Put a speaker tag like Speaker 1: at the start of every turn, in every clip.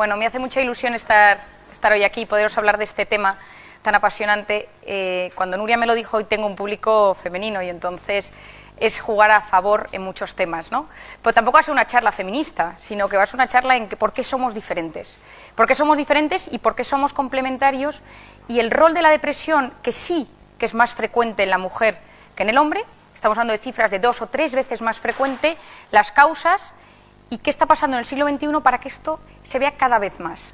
Speaker 1: Bueno, me hace mucha ilusión estar, estar hoy aquí y poderos hablar de este tema tan apasionante. Eh, cuando Nuria me lo dijo, hoy tengo un público femenino y entonces es jugar a favor en muchos temas, ¿no? Pero tampoco va a ser una charla feminista, sino que va a ser una charla en que por qué somos diferentes. Por qué somos diferentes y por qué somos complementarios y el rol de la depresión, que sí que es más frecuente en la mujer que en el hombre, estamos hablando de cifras de dos o tres veces más frecuente, las causas y qué está pasando en el siglo XXI para que esto se vea cada vez más.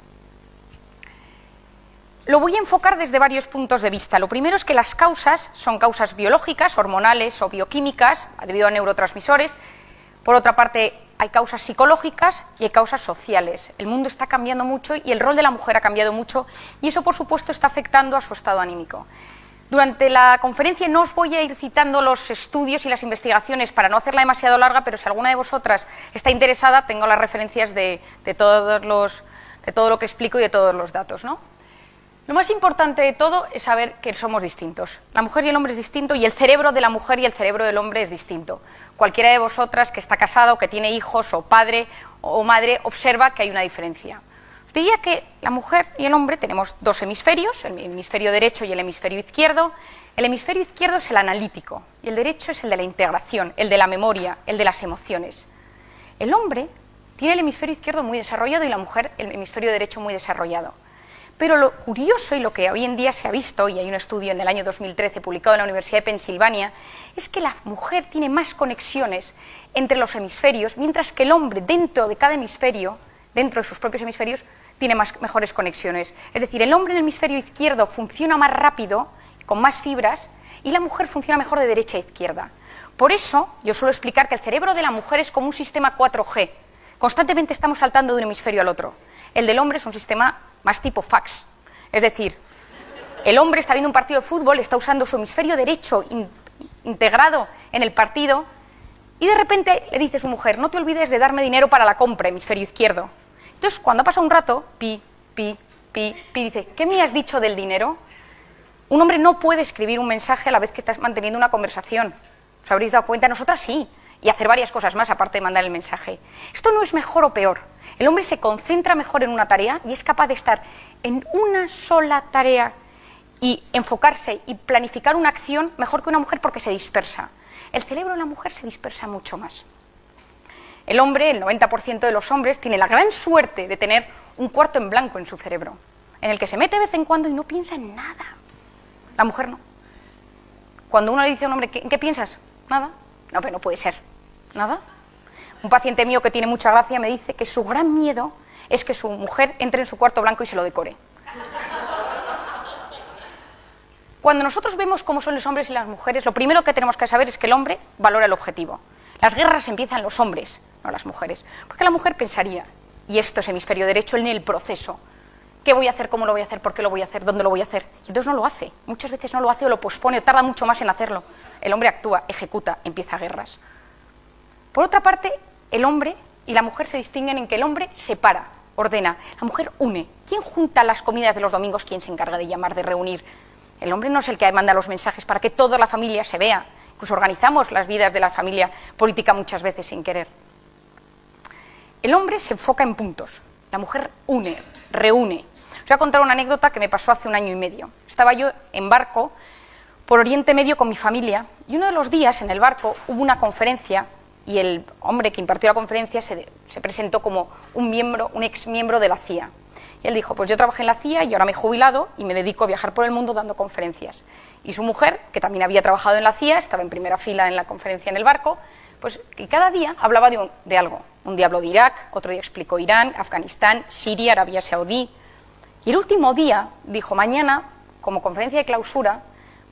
Speaker 1: Lo voy a enfocar desde varios puntos de vista. Lo primero es que las causas son causas biológicas, hormonales o bioquímicas, debido a neurotransmisores. Por otra parte, hay causas psicológicas y hay causas sociales. El mundo está cambiando mucho y el rol de la mujer ha cambiado mucho y eso, por supuesto, está afectando a su estado anímico. Durante la conferencia no os voy a ir citando los estudios y las investigaciones para no hacerla demasiado larga, pero si alguna de vosotras está interesada, tengo las referencias de, todo lo que explico y de todos los datos. Lo más importante de todo es saber que somos distintos. La mujer y el hombre es distinto y el cerebro de la mujer y el cerebro del hombre es distinto. Cualquiera de vosotras que está casado, que tiene hijos, o padre o madre, observa que hay una diferencia diría que la mujer y el hombre tenemos dos hemisferios, el hemisferio derecho y el hemisferio izquierdo. El hemisferio izquierdo es el analítico y el derecho es el de la integración, el de la memoria, el de las emociones. El hombre tiene el hemisferio izquierdo muy desarrollado y la mujer el hemisferio derecho muy desarrollado. Pero lo curioso y lo que hoy en día se ha visto, y hay un estudio en el año 2013 publicado en la Universidad de Pensilvania, es que la mujer tiene más conexiones entre los hemisferios, mientras que el hombre dentro de cada hemisferio, dentro de sus propios hemisferios, tiene más, mejores conexiones. Es decir, el hombre en el hemisferio izquierdo funciona más rápido, con más fibras, y la mujer funciona mejor de derecha a izquierda. Por eso, yo suelo explicar que el cerebro de la mujer es como un sistema 4G. Constantemente estamos saltando de un hemisferio al otro. El del hombre es un sistema más tipo fax. Es decir, el hombre está viendo un partido de fútbol, está usando su hemisferio derecho integrado en el partido, y de repente le dice a su mujer, no te olvides de darme dinero para la compra, hemisferio izquierdo. Entonces, cuando ha pasado un rato, pi, pi, pi, pi, dice, ¿qué me has dicho del dinero? Un hombre no puede escribir un mensaje a la vez que estás manteniendo una conversación. ¿Os habréis dado cuenta? Nosotras sí. Y hacer varias cosas más aparte de mandar el mensaje. Esto no es mejor o peor. El hombre se concentra mejor en una tarea y es capaz de estar en una sola tarea y enfocarse y planificar una acción mejor que una mujer porque se dispersa. El cerebro de la mujer se dispersa mucho más. El hombre, el 90% de los hombres, tiene la gran suerte de tener un cuarto en blanco en su cerebro, en el que se mete de vez en cuando y no piensa en nada. La mujer no. Cuando uno le dice a un hombre, ¿en qué piensas? Nada. No, pero no puede ser. ¿Nada? Un paciente mío que tiene mucha gracia me dice que su gran miedo es que su mujer entre en su cuarto blanco y se lo decore. Cuando nosotros vemos cómo son los hombres y las mujeres, lo primero que tenemos que saber es que el hombre valora el objetivo. Las guerras empiezan los hombres, no las mujeres. Porque la mujer pensaría, y esto es hemisferio derecho, en el proceso. ¿Qué voy a hacer? ¿Cómo lo voy a hacer? ¿Por qué lo voy a hacer? ¿Dónde lo voy a hacer? Y entonces no lo hace. Muchas veces no lo hace o lo pospone o tarda mucho más en hacerlo. El hombre actúa, ejecuta, empieza guerras. Por otra parte, el hombre y la mujer se distinguen en que el hombre separa, ordena. La mujer une. ¿Quién junta las comidas de los domingos? ¿Quién se encarga de llamar, de reunir? El hombre no es el que manda los mensajes para que toda la familia se vea. Incluso organizamos las vidas de la familia política muchas veces sin querer. El hombre se enfoca en puntos, la mujer une, reúne. Os voy a contar una anécdota que me pasó hace un año y medio. Estaba yo en barco por Oriente Medio con mi familia y uno de los días en el barco hubo una conferencia y el hombre que impartió la conferencia se, se presentó como un miembro, un ex miembro de la CIA. Y él dijo, pues yo trabajé en la CIA y ahora me he jubilado y me dedico a viajar por el mundo dando conferencias. Y su mujer, que también había trabajado en la CIA, estaba en primera fila en la conferencia en el barco, pues y cada día hablaba de, de algo. Un día habló de Irak, otro día explicó Irán, Afganistán, Siria, Arabia Saudí. Y el último día dijo, mañana, como conferencia de clausura,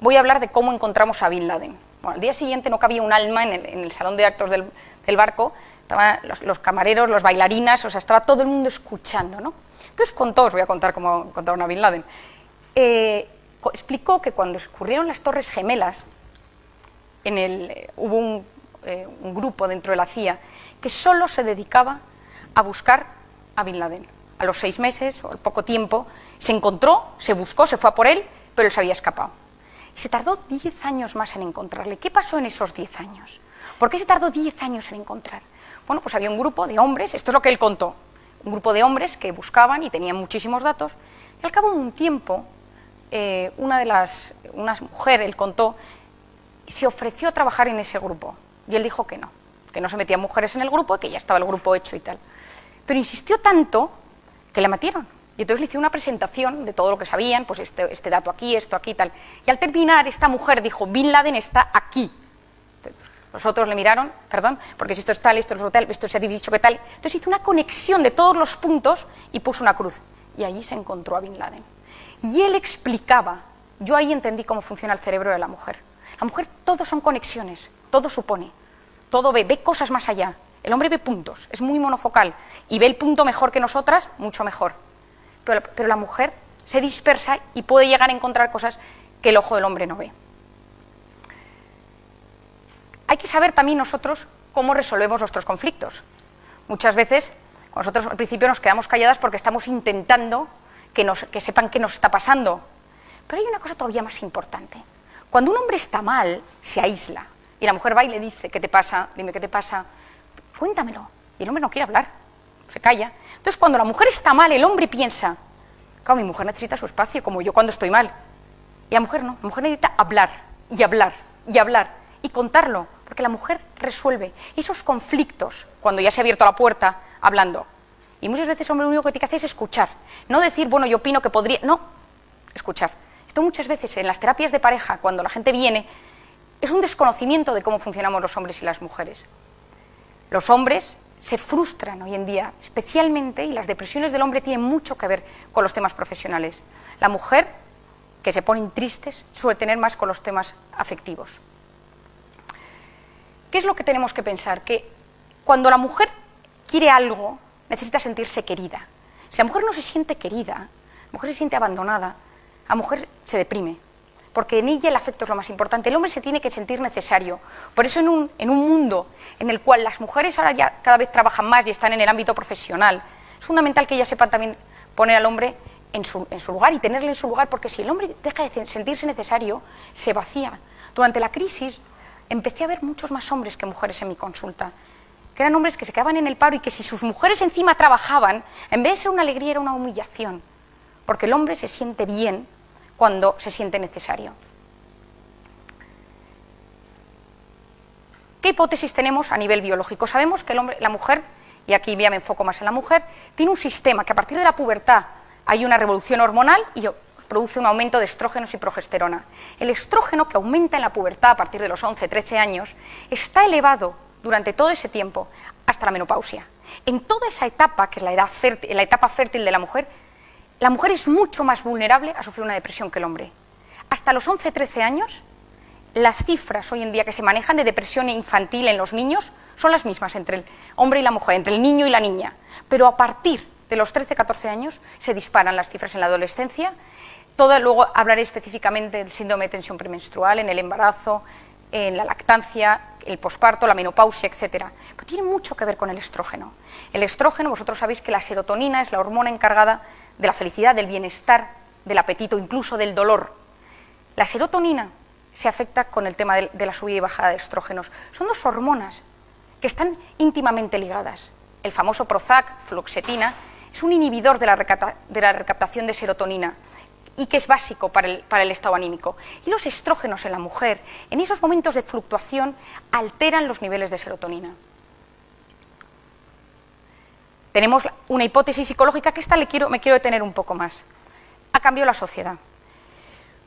Speaker 1: voy a hablar de cómo encontramos a Bin Laden. Bueno, al día siguiente no cabía un alma en el, salón de actos del, barco, estaban los, los, camareros, los bailarinas, o sea, estaba todo el mundo escuchando, ¿no? Entonces contó, os voy a contar cómo contaron a Bin Laden, eh, explicó que cuando ocurrieron las Torres Gemelas, en el, eh, hubo un, eh, un, grupo dentro de la CIA que solo se dedicaba a buscar a Bin Laden. A los seis meses o al poco tiempo se encontró, se buscó, se fue a por él, pero se había escapado. Y se tardó diez años más en encontrarle. ¿Qué pasó en esos diez años? ¿Por qué se tardó diez años en encontrar? Bueno, pues había un grupo de hombres, esto es lo que él contó, un grupo de hombres que buscaban y tenían muchísimos datos, y al cabo de un tiempo, eh, una de las, una mujer, él contó, se ofreció a trabajar en ese grupo, y él dijo que no, que no se metían mujeres en el grupo, que ya estaba el grupo hecho y tal. Pero insistió tanto que le metieron. Y entonces le hice una presentación de todo lo que sabían, pues este, este dato aquí, esto aquí, tal. Y al terminar, esta mujer dijo, Bin Laden está aquí. Los otros le miraron, perdón, porque si esto es tal, esto es tal, esto se ha dicho que tal. Entonces hizo una conexión de todos los puntos y puso una cruz. Y allí se encontró a Bin Laden. Y él explicaba, yo ahí entendí cómo funciona el cerebro de la mujer. La mujer, todo son conexiones, todo supone, todo ve, ve cosas más allá. El hombre ve puntos, es muy monofocal y ve el punto mejor que nosotras, mucho mejor. Pero, pero la mujer se dispersa y puede llegar a encontrar cosas que el ojo del hombre no ve hay que saber también nosotros cómo resolvemos nuestros conflictos. Muchas veces nosotros al principio nos quedamos calladas porque estamos intentando que, que sepan qué nos está pasando. Pero hay una cosa todavía más importante. Cuando un hombre está mal, se aísla. Y la mujer va y le dice, ¿qué te pasa? Dime, ¿qué te pasa? Cuéntamelo. Y el hombre no quiere hablar, se calla. Entonces, cuando la mujer está mal, el hombre piensa, claro, mi mujer necesita su espacio, como yo cuando estoy mal. Y la mujer no, la mujer necesita hablar, y hablar, y hablar, y contarlo porque la mujer resuelve esos conflictos cuando ya se ha abierto la puerta hablando. Y muchas veces hombre lo único que tiene que hacer es escuchar, no decir, bueno, yo opino que podría, no, escuchar. Esto muchas veces en las terapias de pareja, cuando la gente viene, es un desconocimiento de cómo funcionamos los hombres y las mujeres. Los hombres se frustran hoy en día, especialmente, y las depresiones del hombre tienen mucho que ver con los temas profesionales. La mujer, que se ponen tristes, suele tener más con los temas afectivos. ¿Qué es lo que tenemos que pensar? Que cuando la mujer quiere algo, necesita sentirse querida. Si la mujer no se siente querida, la mujer se siente abandonada, la mujer se deprime, porque en ella el afecto es lo más importante. El hombre se tiene que sentir necesario. Por eso en un, en un mundo en el cual las mujeres ahora ya cada vez trabajan más y están en el ámbito profesional, es fundamental que ellas sepan también poner al hombre en su, en su, lugar y tenerle en su lugar, porque si el hombre deja de sentirse necesario, se vacía. Durante la crisis, empecé a ver muchos más hombres que mujeres en mi consulta, que eran hombres que se quedaban en el paro y que si sus mujeres encima trabajaban, en vez de ser una alegría era una humillación, porque el hombre se siente bien cuando se siente necesario. ¿Qué hipótesis tenemos a nivel biológico? Sabemos que la mujer, y aquí ya me enfoco más en la mujer, tiene un sistema que a partir de la pubertad hay una revolución hormonal y produce un aumento de estrógenos y progesterona. El estrógeno, que aumenta en la pubertad a partir de los 11-13 años, está elevado durante todo ese tiempo hasta la menopausia. En toda esa etapa, que es la, edad fértil, la etapa fértil de la mujer, la mujer es mucho más vulnerable a sufrir una depresión que el hombre. Hasta los 11-13 años, las cifras hoy en día que se manejan de depresión infantil en los niños son las mismas entre el hombre y la mujer, entre el niño y la niña. Pero a partir de los 13-14 años se disparan las cifras en la adolescencia todo, luego hablaré específicamente del síndrome de tensión premenstrual, en el embarazo, en la lactancia, el posparto, la menopausia, etcétera. Pero tiene mucho que ver con el estrógeno. El estrógeno, vosotros sabéis que la serotonina es la hormona encargada de la felicidad, del bienestar, del apetito, incluso del dolor. La serotonina se afecta con el tema de la subida y bajada de estrógenos. Son dos hormonas que están íntimamente ligadas. El famoso Prozac, fluoxetina, es un inhibidor de la, recaptación de serotonina y que es básico para el, estado anímico. Y los estrógenos en la mujer, en esos momentos de fluctuación, alteran los niveles de serotonina. Tenemos una hipótesis psicológica que esta le quiero, me quiero detener un poco más. Ha cambiado la sociedad.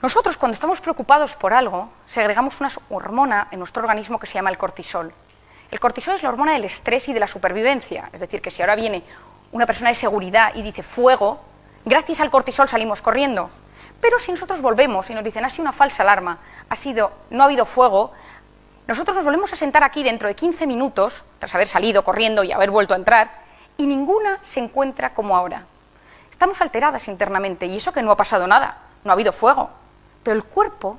Speaker 1: Nosotros, cuando estamos preocupados por algo, segregamos una hormona en nuestro organismo que se llama el cortisol. El cortisol es la hormona del estrés y de la supervivencia. Es decir, que si ahora viene una persona de seguridad y dice fuego, gracias al cortisol salimos corriendo. Pero si nosotros volvemos y nos dicen, ha sido una falsa alarma, ha sido, no ha habido fuego, nosotros nos volvemos a sentar aquí dentro de 15 minutos, tras haber salido corriendo y haber vuelto a entrar, y ninguna se encuentra como ahora. Estamos alteradas internamente, y eso que no ha pasado nada, no ha habido fuego. Pero el cuerpo,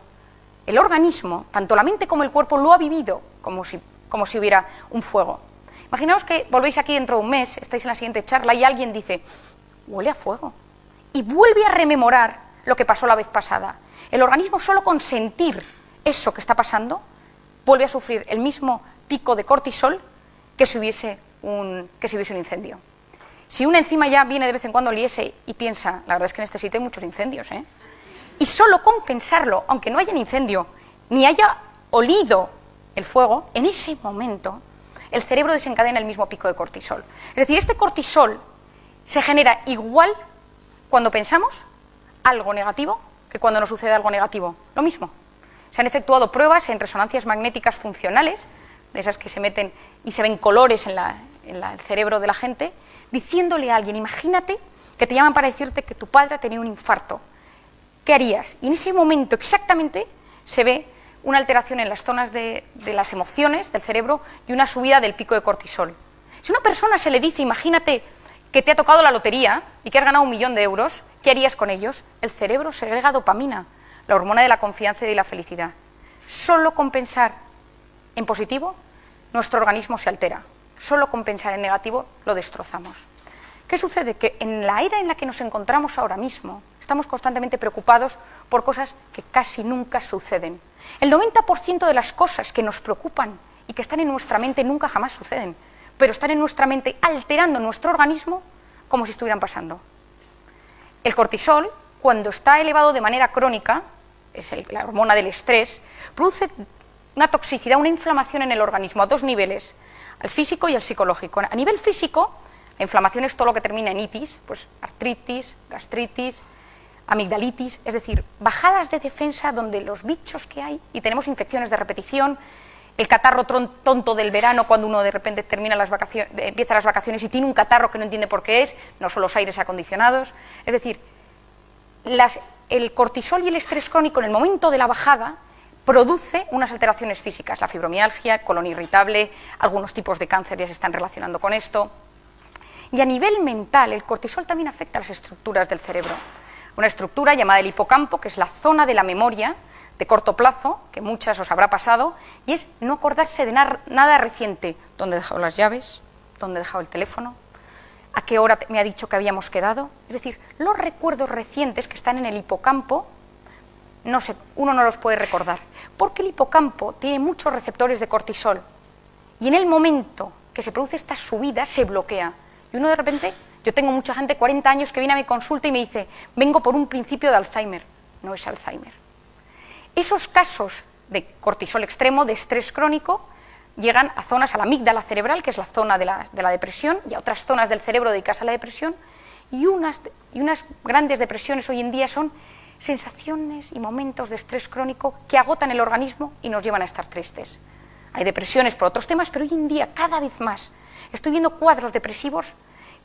Speaker 1: el organismo, tanto la mente como el cuerpo, lo ha vivido como si, como si hubiera un fuego. Imaginaos que volvéis aquí dentro de un mes, estáis en la siguiente charla y alguien dice, huele a fuego y vuelve a rememorar lo que pasó la vez pasada. El organismo solo con sentir eso que está pasando vuelve a sufrir el mismo pico de cortisol que si hubiese un, que un incendio. Si una encima ya viene de vez en cuando liese y piensa, la verdad es que en este sitio hay muchos incendios, ¿eh? Y solo con pensarlo, aunque no haya un incendio, ni haya olido el fuego, en ese momento el cerebro desencadena el mismo pico de cortisol. Es decir, este cortisol se genera igual cuando pensamos algo negativo que cuando nos sucede algo negativo. Lo mismo. Se han efectuado pruebas en resonancias magnéticas funcionales, de esas que se meten y se ven colores en, el cerebro de la gente, diciéndole a alguien, imagínate que te llaman para decirte que tu padre ha tenido un infarto. ¿Qué harías? Y en ese momento exactamente se ve una alteración en las zonas de, las emociones del cerebro y una subida del pico de cortisol. Si a una persona se le dice, imagínate que te ha tocado la lotería y que has ganado un millón de euros, ¿qué harías con ellos? El cerebro segrega dopamina, la hormona de la confianza y de la felicidad. Solo con pensar en positivo, nuestro organismo se altera. Solo con pensar en negativo, lo destrozamos. ¿Qué sucede? Que en la era en la que nos encontramos ahora mismo, estamos constantemente preocupados por cosas que casi nunca suceden. El 90% de las cosas que nos preocupan y que están en nuestra mente nunca jamás suceden, pero están en nuestra mente alterando nuestro organismo como si estuvieran pasando. El cortisol, cuando está elevado de manera crónica, es la hormona del estrés, produce una toxicidad, una inflamación en el organismo a dos niveles, al físico y al psicológico. A nivel físico, la inflamación es todo lo que termina en itis, pues artritis, gastritis, amigdalitis, es decir, bajadas de defensa donde los bichos que hay y tenemos infecciones de repetición, el catarro tonto del verano cuando uno de repente termina las vacaciones, empieza las vacaciones y tiene un catarro que no entiende por qué es, no son los aires acondicionados, es decir, el cortisol y el estrés crónico en el momento de la bajada produce unas alteraciones físicas, la fibromialgia, colon irritable, algunos tipos de cáncer ya se están relacionando con esto. Y a nivel mental, el cortisol también afecta a las estructuras del cerebro una estructura llamada el hipocampo, que es la zona de la memoria de corto plazo, que muchas os habrá pasado, y es no acordarse de nada reciente. ¿Dónde he dejado las llaves? ¿Dónde he dejado el teléfono? ¿A qué hora me ha dicho que habíamos quedado? Es decir, los recuerdos recientes que están en el hipocampo, no uno no los puede recordar, porque el hipocampo tiene muchos receptores de cortisol, y en el momento que se produce esta subida se bloquea, y uno de repente yo tengo mucha gente, 40 años, que viene a mi consulta y me dice, vengo por un principio de Alzheimer. No es Alzheimer. Esos casos de cortisol extremo, de estrés crónico, llegan a zonas, a la amígdala cerebral, que es la zona de la, depresión, y a otras zonas del cerebro dedicadas a la depresión, y unas, grandes depresiones hoy en día son sensaciones y momentos de estrés crónico que agotan el organismo y nos llevan a estar tristes. Hay depresiones por otros temas, pero hoy en día cada vez más estoy viendo cuadros depresivos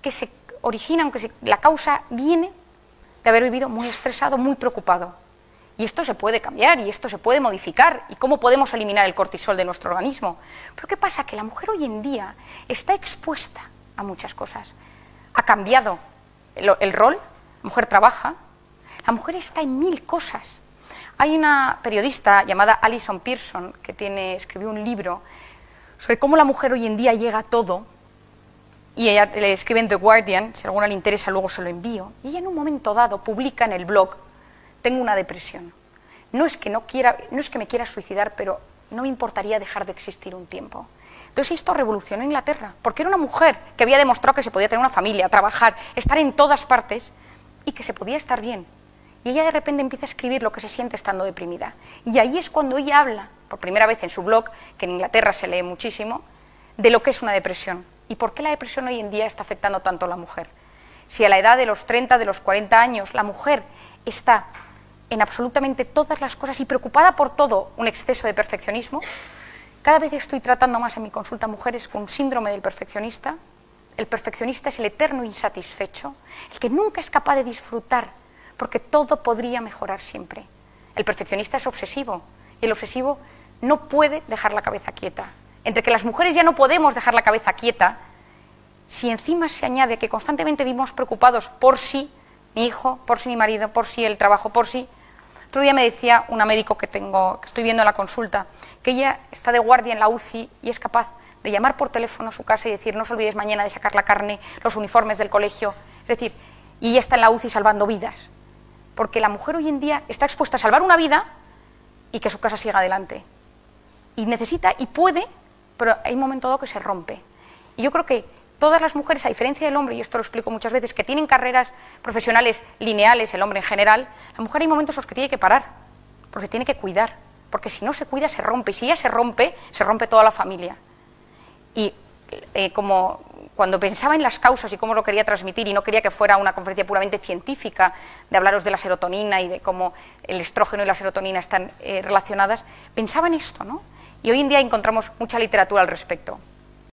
Speaker 1: que se origina, aunque la causa viene de haber vivido muy estresado, muy preocupado. Y esto se puede cambiar y esto se puede modificar. ¿Y cómo podemos eliminar el cortisol de nuestro organismo? Pero ¿qué pasa? Que la mujer hoy en día está expuesta a muchas cosas. Ha cambiado el, rol, la mujer trabaja, la mujer está en mil cosas. Hay una periodista llamada Alison Pearson que tiene, escribió un libro sobre cómo la mujer hoy en día llega a todo y ella le escribe en The Guardian, si a alguna le interesa luego se lo envío, y ella en un momento dado publica en el blog, tengo una depresión. No es que, no quiera, no es que me quiera suicidar, pero no me importaría dejar de existir un tiempo. Entonces esto revolucionó Inglaterra, porque era una mujer que había demostrado que se podía tener una familia, trabajar, estar en todas partes y que se podía estar bien. Y ella de repente empieza a escribir lo que se siente estando deprimida. Y ahí es cuando ella habla, por primera vez en su blog, que en Inglaterra se lee muchísimo, de lo que es una depresión. ¿Y por qué la depresión hoy en día está afectando tanto a la mujer? Si a la edad de los 30, de los 40 años, la mujer está en absolutamente todas las cosas y preocupada por todo un exceso de perfeccionismo, cada vez estoy tratando más en mi consulta mujeres con síndrome del perfeccionista. El perfeccionista es el eterno insatisfecho, el que nunca es capaz de disfrutar, porque todo podría mejorar siempre. El perfeccionista es obsesivo y el obsesivo no puede dejar la cabeza quieta, entre que las mujeres ya no podemos dejar la cabeza quieta, si encima se añade que constantemente vivimos preocupados por si mi hijo, por si mi marido, por si el trabajo, por si... Otro día me decía una médico que, tengo, que estoy viendo en la consulta que ella está de guardia en la UCI y es capaz de llamar por teléfono a su casa y decir no os olvides mañana de sacar la carne, los uniformes del colegio, es decir, y ella está en la UCI salvando vidas, porque la mujer hoy en día está expuesta a salvar una vida y que su casa siga adelante. Y necesita y puede pero hay un momento dado que se rompe. Y yo creo que todas las mujeres, a diferencia del hombre, y esto lo explico muchas veces, que tienen carreras profesionales lineales, el hombre en general, la mujer hay momentos en los que tiene que parar, porque tiene que cuidar, porque si no se cuida se rompe, y si ella se rompe, se rompe toda la familia. Y eh, como cuando pensaba en las causas y cómo lo quería transmitir, y no quería que fuera una conferencia puramente científica, de hablaros de la serotonina y de cómo el estrógeno y la serotonina están eh, relacionadas, pensaba en esto, ¿no? Y hoy en día encontramos mucha literatura al respecto.